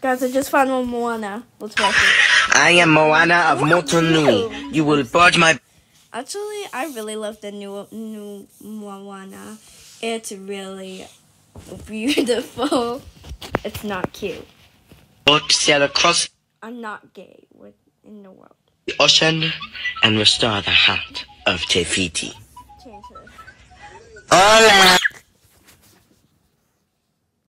Guys, I just found one Moana. Let's watch it. I am Moana of Motunui. You will budge my Actually, I really love the new new Moana. It's really beautiful. It's not cute. boat, sail across I'm not gay with in the world. the ocean, and restore the heart of Te Fiti. Change this. Hola!